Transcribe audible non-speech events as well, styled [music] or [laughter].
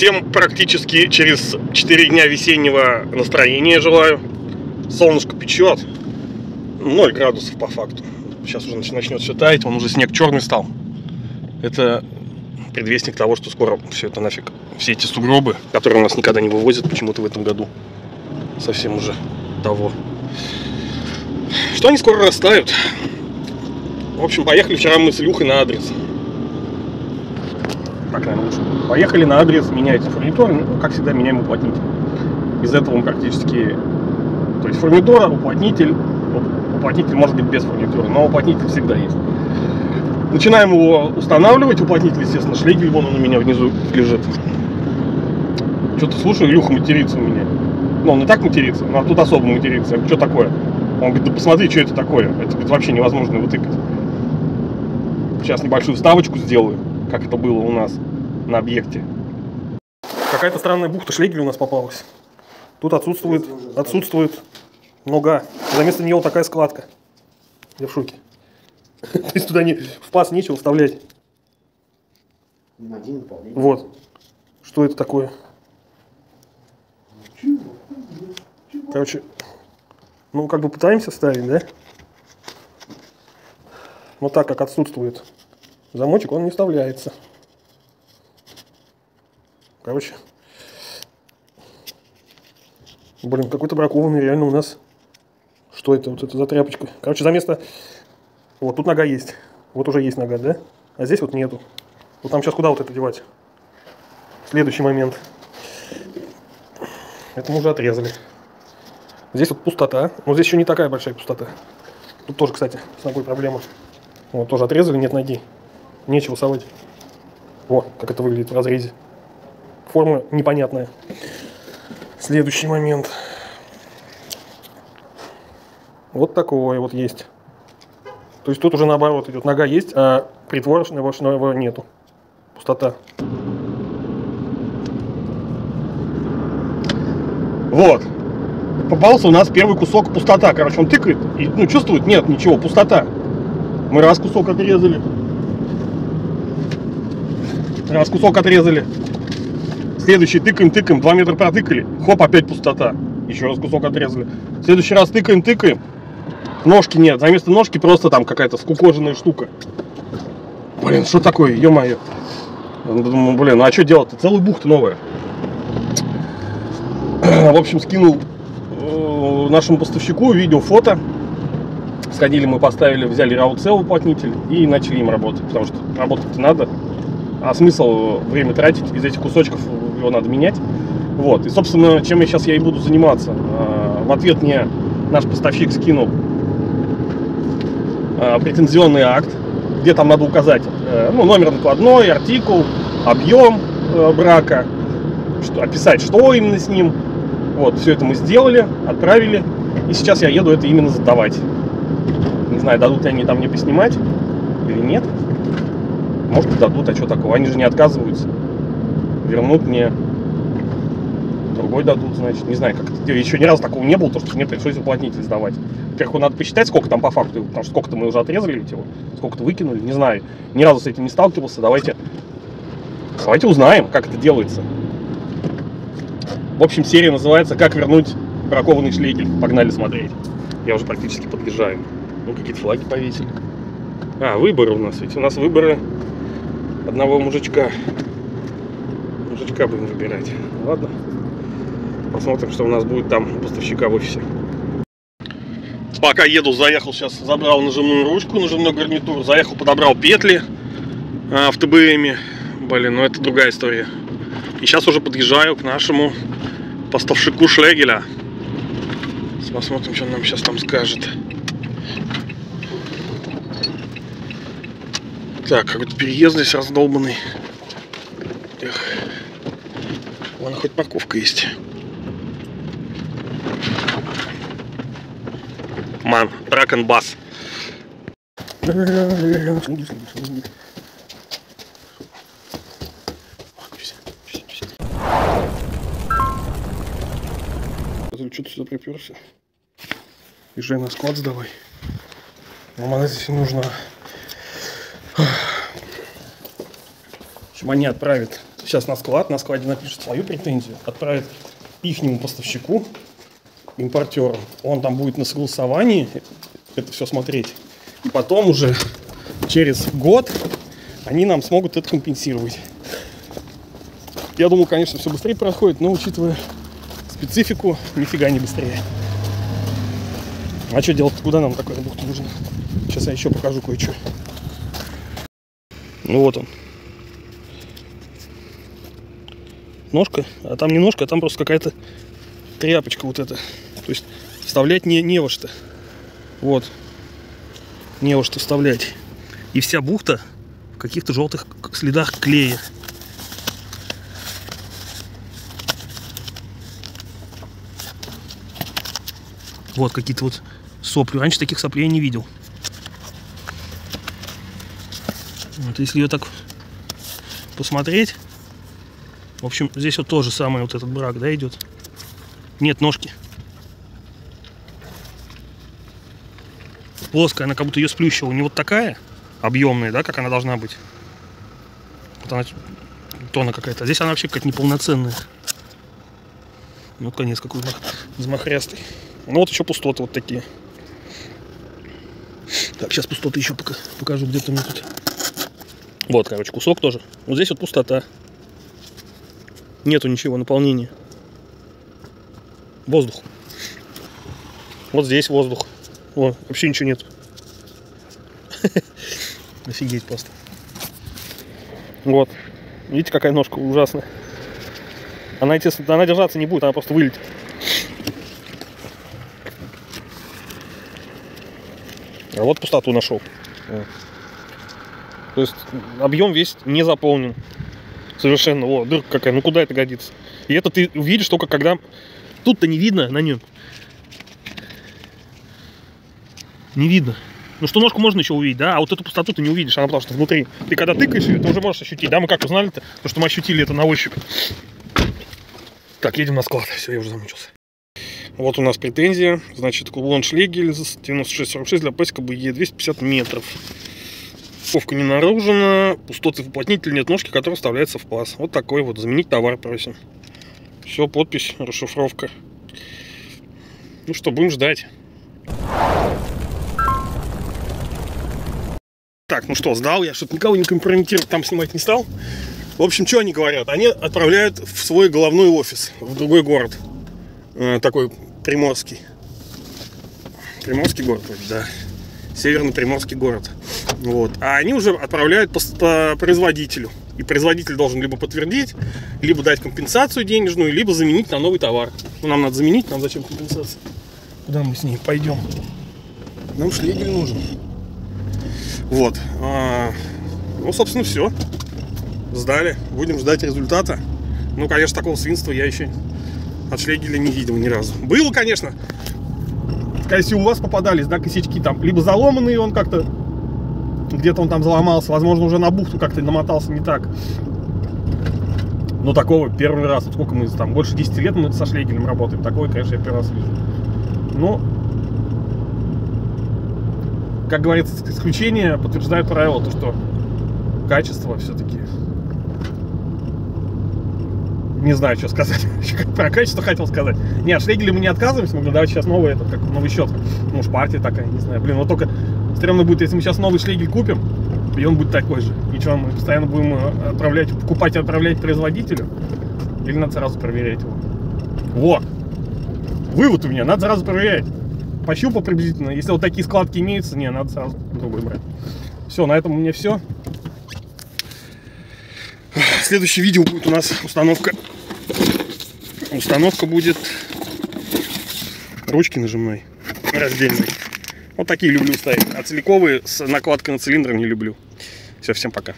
Всем практически через 4 дня весеннего настроения желаю. Солнышко печет. 0 градусов по факту. Сейчас уже начнет все таять, он уже снег черный стал. Это предвестник того, что скоро все это нафиг. Все эти сугробы, которые у нас никогда не вывозят почему-то в этом году. Совсем уже того. Что они скоро растают. В общем, поехали вчера мы с Илюхой на адрес. Наверное, лучше. Поехали на адрес, меняйте фурнитуру, ну, как всегда, меняем уплотнитель. Из этого мы практически... То есть фурнитура, уплотнитель, уплотнитель может быть без фурнитуры, но уплотнитель всегда есть. Начинаем его устанавливать, уплотнитель, естественно, шлейгель, вон он у меня внизу лежит. Что-то слушаю, Илюха матерится у меня. Ну, он и так матерится, но тут особо матерится. Что такое? Он говорит, да посмотри, что это такое. Это говорит, вообще невозможно вытыкать. Сейчас небольшую вставочку сделаю, как это было у нас на объекте. Какая-то странная бухта шлейгеля у нас попалась. Тут отсутствует, отсутствует нога. За место нее вот такая складка. Я в шоке. То есть туда не, в паз нечего вставлять. Вот. Что это такое? Короче, ну как бы пытаемся ставить, да? Но так как отсутствует замочек, он не вставляется. Короче. Блин, какой-то бракованный реально у нас. Что это? Вот это за тряпочка. Короче, за место... Вот тут нога есть. Вот уже есть нога, да? А здесь вот нету. Вот там сейчас куда вот это девать? Следующий момент. Это мы уже отрезали. Здесь вот пустота. Но здесь еще не такая большая пустота. Тут тоже, кстати, с ногой проблема. Вот тоже отрезали, нет ноги. Нечего совать. О, как это выглядит в разрезе. Форма непонятная. Следующий момент. Вот такое вот есть. То есть тут уже наоборот идет. Нога есть, а притворочного нету. Пустота. Вот. Попался у нас первый кусок пустота. Короче, он тыкает и ну, чувствует, нет, ничего, пустота. Мы раз кусок отрезали. Раз кусок отрезали. Следующий тыкаем, тыкаем, 2 метра протыкали. Хоп, опять пустота. Еще раз кусок отрезали. Следующий раз тыкаем, тыкаем. Ножки нет. Заместо ножки просто там какая-то скукоженная штука. Блин, что такое, ё-моё. Думаю, блин, ну а что делать-то? Целая бухта новая. В общем, скинул э, нашему поставщику видео, фото. Сходили мы, поставили, взяли раут уплотнитель и начали им работать. Потому что работать надо. А смысл время тратить, из этих кусочков его надо менять. Вот. И, собственно, чем я сейчас я и буду заниматься. Э, в ответ мне наш поставщик скинул э, претензионный акт, где там надо указать ну, номер накладной, артикул, объем брака, что, описать, что именно с ним, вот, все это мы сделали, отправили. И сейчас я еду это именно сдавать. Не знаю, дадут ли они там мне поснимать или нет. Может дадут, а что такого? Они же не отказываются. Вернут мне. Другой дадут, значит. Не знаю, как это Еще ни разу такого не было, то что мне пришлось уплотнитель сдавать. Во-первых, надо посчитать, сколько там по факту, потому что сколько-то мы уже отрезали ведь его, сколько-то выкинули, не знаю. Ни разу с этим не сталкивался. Давайте, давайте узнаем, как это делается. В общем, серия называется «Как вернуть бракованный шлейгель». Погнали смотреть. Я уже практически подъезжаю. Ну, какие-то флаги повесили. А, выборы у нас. Ведь у нас выборы одного мужичка. Мужичка будем выбирать. Ладно. Посмотрим, что у нас будет там поставщика в офисе. Пока еду, заехал сейчас, забрал нажимную ручку, нажимную гарнитуру, заехал, подобрал петли а, в ТБМе. Блин, ну это другая история. И сейчас уже подъезжаю к нашему поставщику шлегеля. Посмотрим, что он нам сейчас там скажет. Так, какой-то переезд здесь раздолбанный. Эх. Вон хоть парковка есть. Ман, драк бас. что ты сюда приперся? Езжай на склад сдавай. Нам она здесь нужна. Чем они отправят сейчас на склад, на складе напишет свою претензию, отправит ихнему поставщику, импортеру. Он там будет на согласовании это все смотреть. И потом уже через год они нам смогут это компенсировать. Я думал, конечно, все быстрее происходит, но учитывая специфику, нифига не быстрее. А что делать? Куда нам такой бухта нужен? Сейчас я еще покажу кое-что. Ну вот он. Ножка. А там не ножка, а там просто какая-то тряпочка вот эта. То есть вставлять не, не во что. Вот. Не во что вставлять. И вся бухта в каких-то желтых следах клея. Вот какие-то вот сопли. Раньше таких соплей я не видел. Вот если ее так посмотреть, в общем, здесь вот тоже самое вот этот брак, да, идет. Нет ножки. Плоская, она как будто ее сплющила. Не вот такая объемная, да, как она должна быть. Вот она тона какая-то. Здесь она вообще какая-то неполноценная. Ну, конец какой взмахрястый. Ну, вот еще пустоты вот такие. Так, сейчас пустоты еще пока покажу, где-то мне тут. Вот, короче, кусок тоже. Вот здесь вот пустота. Нету ничего, наполнения. Воздух. Вот здесь воздух. О, вообще ничего нет. [laughs] Офигеть просто. Вот. Видите, какая ножка ужасная. Она, естественно, она держаться не будет, она просто вылетит. А вот пустоту нашел. То есть объем весь не заполнен. Совершенно. О, дырка какая. Ну куда это годится? И это ты увидишь только когда... Тут-то не видно на нем. Не видно. Ну что ножку можно еще увидеть, да? А вот эту пустоту ты не увидишь, она потому что внутри. Ты когда тыкаешь ее, ты уже можешь ощутить. Да, мы как узнали-то? То, что мы ощутили это на ощупь. Так, едем на склад. Все, я уже замучился. Вот у нас претензия. Значит, кулон Шлегель 9646 для пасека БЕ 250 метров. Упаковка не наружена, пустоты в уплотнителе нет ножки, которая вставляется в паз. Вот такой вот. Заменить товар просим. Все, подпись, расшифровка. Ну что, будем ждать. Так, ну что, сдал я, что-то никого не компрометировать там снимать не стал. В общем, что они говорят? Они отправляют в свой головной офис, в другой город. Э, такой приморский. Приморский город, да. Северно-приморский город. Вот. А они уже отправляют по, производителю. И производитель должен либо подтвердить, либо дать компенсацию денежную, либо заменить на новый товар. Ну, нам надо заменить, нам зачем компенсация? Куда мы с ней пойдем? Нам шлегель нужен. Вот. А, ну, собственно, все. Сдали. Будем ждать результата. Ну, конечно, такого свинства я еще от шлегеля не видел ни разу. Было, конечно. Если у вас попадались, да, косячки там, либо заломанные он как-то, где-то он там заломался, возможно, уже на бухту как-то намотался не так. Но такого первый раз, вот сколько мы там, больше 10 лет мы со шлегелем работаем, такое, конечно, я первый раз вижу. Но, как говорится, исключение подтверждает правило, то что качество все-таки не знаю, что сказать. [laughs] Про качество хотел сказать. Не, от Шлегеля мы не отказываемся, мы говорим, давайте сейчас новый этот, как новый счет. Ну уж партия такая, не знаю. Блин, вот только стрёмно будет, если мы сейчас новый Шлегель купим, и он будет такой же. И что, мы постоянно будем э, отправлять, покупать и отправлять производителю? Или надо сразу проверять его? Вот. Вывод у меня, надо сразу проверять. Пощупал приблизительно. Если вот такие складки имеются, не, надо сразу другой брать. Все, на этом у меня все. Следующее видео будет у нас установка. Установка будет ручки нажимной, раздельной. Вот такие люблю ставить. А целиковые с накладкой на цилиндр не люблю. Все, всем пока.